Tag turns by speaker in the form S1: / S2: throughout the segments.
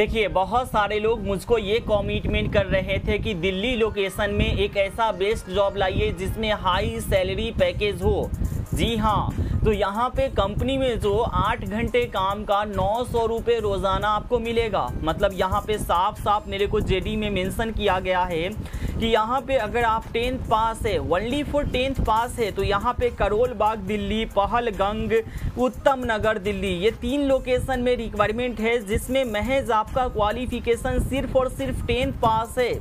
S1: देखिए, बहुत सारे लोग मुझको ये कमिटमेंट कर रहे थे कि दिल्ली लोकेशन में एक ऐसा बेस्ट जॉब लाइए जिसमें हाई सैलरी पैकेज हो। जी हाँ तो यहाँ पे कंपनी में जो आठ घंटे काम का नौ सौ रुपये रोज़ाना आपको मिलेगा। मतलब यहाँ पे साफ़ साफ़ मेरे को जेडी में मेंशन किया गया है कि यहाँ पे अगर आप टेंथ पास है ओनली फॉर टेंथ पास है तो यहाँ पे करोल बाग दिल्ली पहलगंग उत्तम नगर, दिल्ली, ये तीन लोकेशन में रिक्वायरमेंट है, जिसमें महज आपका क्वालिफिकेशन सिर्फ़ और सिर्फ़ टेंथ पास है।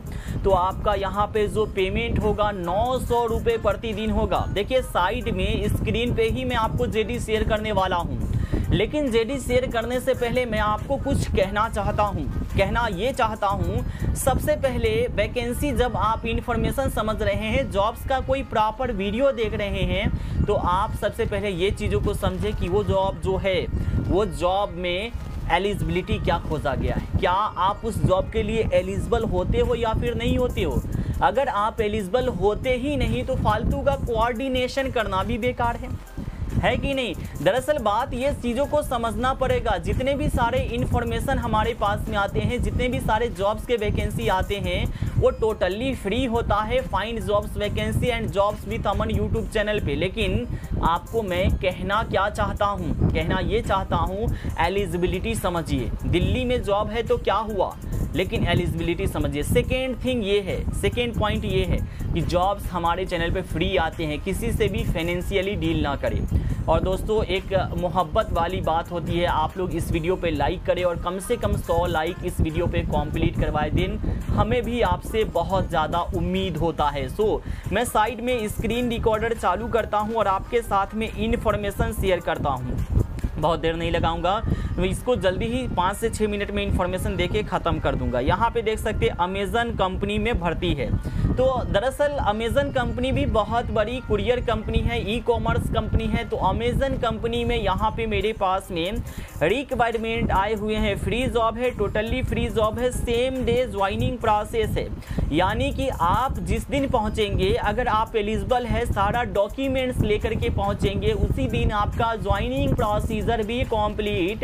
S1: तो आपका यहाँ पे जो पेमेंट होगा, नौ सौ रुपये प्रतिदिन होगा। देखिए साइड में स्क्रीन पे ही मैं आपको जेडी शेयर करने वाला हूँ। लेकिन जेडी शेयर करने से पहले मैं आपको कुछ कहना चाहता हूँ। कहना ये चाहता हूँ, सबसे पहले वैकेंसी जब आप इंफॉर्मेशन समझ रहे हैं, जॉब्स का कोई प्रॉपर वीडियो देख रहे हैं तो आप सबसे पहले ये चीज़ों को समझें कि वो जॉब जो है, वो जॉब में एलिजिबिलिटी क्या खोजा गया है। क्या आप उस जॉब के लिए एलिजिबल होते हो या फिर नहीं होते हो? अगर आप एलिजिबल होते ही नहीं तो फालतू का कोऑर्डिनेशन करना भी बेकार है। है कि नहीं? दरअसल बात ये चीज़ों को समझना पड़ेगा। जितने भी सारे इन्फॉर्मेशन हमारे पास में आते हैं, जितने भी सारे जॉब्स के वैकेंसी आते हैं वो टोटली फ्री होता है find jobs vacancy and jobs with Aman YouTube channel पे। लेकिन आपको मैं कहना क्या चाहता हूँ? कहना ये चाहता हूँ एलिजिबिलिटी समझिए। दिल्ली में जॉब है तो क्या हुआ? लेकिन एलिजिबिलिटी समझिए। सेकेंड थिंग ये है सेकेंड पॉइंट ये है कि जॉब्स हमारे चैनल पे फ्री आते हैं। किसी से भी फाइनेंशियली डील ना करें। और दोस्तों, एक मोहब्बत वाली बात होती है, आप लोग इस वीडियो पे लाइक करें और कम से कम 100 लाइक इस वीडियो पे कंप्लीट करवाए। दिन हमें भी आपसे बहुत ज़्यादा उम्मीद होता है। सो मैं साइड में स्क्रीन रिकॉर्डर चालू करता हूँ और आपके साथ में इन्फॉर्मेशन शेयर करता हूँ। बहुत देर नहीं लगाऊँगा। तो इसको जल्दी ही पाँच से छः मिनट में इन्फॉर्मेशन दे के ख़त्म कर दूँगा। यहाँ पे देख सकते हैं अमेज़न कंपनी में भर्ती है। तो दरअसल अमेज़न कंपनी भी बहुत बड़ी कुरियर कंपनी है ई कॉमर्स कंपनी है तो अमेज़न कंपनी में यहाँ पे मेरे पास में रिक्वायरमेंट आए हुए हैं। फ्री जॉब है टोटली फ्री जॉब है सेम डे ज्वाइनिंग प्रोसेस है। यानी कि आप जिस दिन पहुँचेंगे, अगर आप एलिजिबल है, सारा डॉक्यूमेंट्स लेकर के पहुँचेंगे, उसी दिन आपका ज्वाइनिंग प्रोसीजर भी कॉम्प्लीट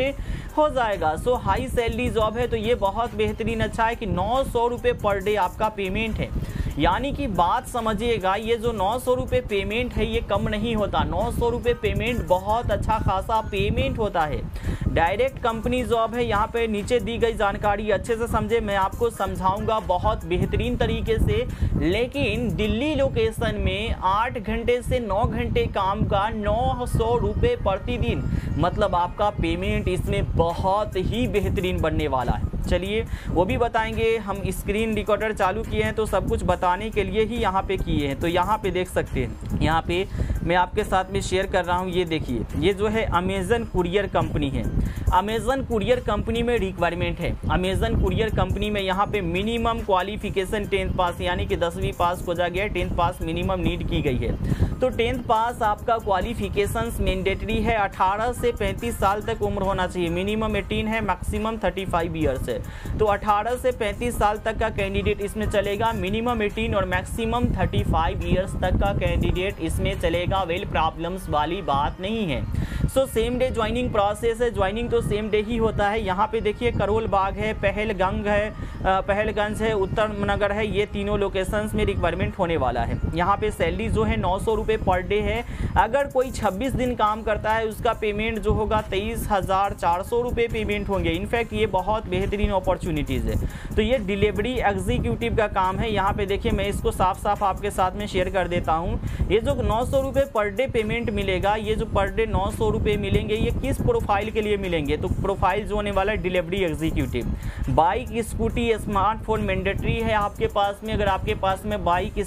S1: हो जाएगा। सो हाई सैलरी जॉब है तो ये बहुत बेहतरीन अच्छा है कि नौ सौ रुपये पर डे आपका पेमेंट है। यानी कि बात समझिएगा, ये जो नौ सौ रुपये पेमेंट है, ये कम नहीं होता। नौ सौ रुपये पेमेंट बहुत अच्छा खासा पेमेंट होता है। डायरेक्ट कंपनी जॉब है, यहाँ पे नीचे दी गई जानकारी अच्छे से समझे, मैं आपको समझाऊँगा बहुत बेहतरीन तरीके से। लेकिन दिल्ली लोकेशन में आठ घंटे से नौ घंटे काम का नौ सौ रुपये प्रतिदिन मतलब आपका पेमेंट इसमें बहुत ही बेहतरीन बनने वाला है। चलिए, वो भी बताएँगे, हम स्क्रीन रिकॉर्डर चालू किए हैं तो सब कुछ बताने के लिए ही यहाँ पे किए हैं। तो यहाँ पे देख सकते हैं, यहाँ पे मैं आपके साथ में शेयर कर रहा हूँ, ये देखिए, ये जो है अमेज़न कुरियर कंपनी है। अमेज़न कुरियर कंपनी में रिक्वायरमेंट है। अमेज़न कुरियर कंपनी में यहाँ पे मिनिमम क्वालिफिकेशन टेंथ पास यानी कि दसवीं पास हो जा गया टेंथ पास मिनिमम नीड की गई है। तो टेंथ पास आपका क्वालिफिकेशन मैंडेटरी है। 18 से 35 साल तक उम्र होना चाहिए। मिनिमम 18 है मैक्सिमम 35 ईयर्स है। तो 18 से 35 साल तक का कैंडिडेट इसमें चलेगा। मिनिमम 18 और मैक्सिमम 35 ईयर्स तक का कैंडिडेट इसमें चलेगा। वेल प्रॉब्लम्स वाली बात नहीं है। So same day joining process है। ज्वाइनिंग तो सेम डे ही होता है। यहाँ पे देखिए करोल बाग है पहलगंग है पहलगंज है उत्तर नगर है। ये तीनों लोकेशंस में रिक्वायरमेंट होने वाला है। यहाँ पे सैलरी जो है, नौ सौ पर डे है। अगर कोई 26 दिन काम करता है, उसका पेमेंट जो होगा, तेईस हज़ार चार सौ रुपये पेमेंट होंगे। इनफैक्ट ये बहुत बेहतरीन अपॉर्चुनिटीज़ है। तो ये डिलीवरी एग्जीक्यूटिव का काम है। यहाँ पे देखिए, मैं इसको साफ़ साफ़ आपके साथ में शेयर कर देता हूँ। ये जो नौ सौ पर डे पेमेंट मिलेगा, ये जो पर डे नौ सौ रुपये मिलेंगे, ये किस प्रोफ़ाइल के लिए मिलेंगे? तो प्रोफ़ाइल जो होने वाला है delivery executive bike scooty smartphone mandatory है आपके पास में। अगर आपके पास में बाइक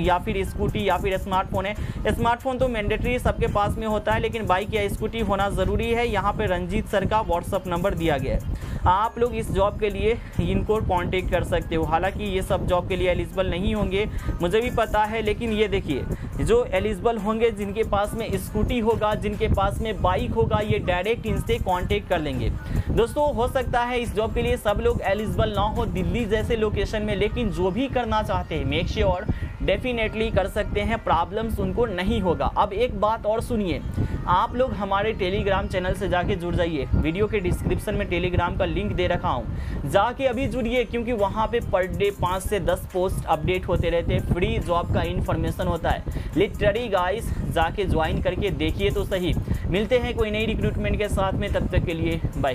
S1: या फिर स्कूटी या फिर स्मार्टफ़ोन है स्मार्टफ़ोन तो मैंडेटरी सबके पास में होता है, लेकिन बाइक या स्कूटी होना ज़रूरी है। यहाँ पर रंजीत सर का व्हाट्सअप नंबर दिया गया है। आप लोग इस जॉब के लिए इनको कांटेक्ट कर सकते हो। हालाँकि ये सब जॉब के लिए एलिजिबल नहीं होंगे, मुझे भी पता है, लेकिन ये देखिए जो एलिजिबल होंगे, जिनके पास में स्कूटी होगा, जिनके पास में बाइक होगा, ये डायरेक्ट इनसे कॉन्टेक्ट कर लेंगे। दोस्तों, हो सकता है इस जॉब के लिए सब लोग एलिजिबल ना हो दिल्ली जैसे लोकेशन में, लेकिन जो भी करना चाहते हैं मेक श्योर डेफिनेटली कर सकते हैं प्रॉब्लम्स उनको नहीं होगा। अब एक बात और सुनिए। आप लोग हमारे टेलीग्राम चैनल से जाके जुड़ जाइए। वीडियो के डिस्क्रिप्शन में टेलीग्राम का लिंक दे रखा हूँ। जाके अभी जुड़िए, क्योंकि वहाँ पे पर डे पाँच से दस पोस्ट अपडेट होते रहते हैं। फ्री जॉब का इन्फॉर्मेशन होता है। लिटररी गाइस जाके ज्वाइन करके देखिए तो सही। मिलते हैं कोई नई रिक्रूटमेंट के साथ में, तब तक के लिए बाय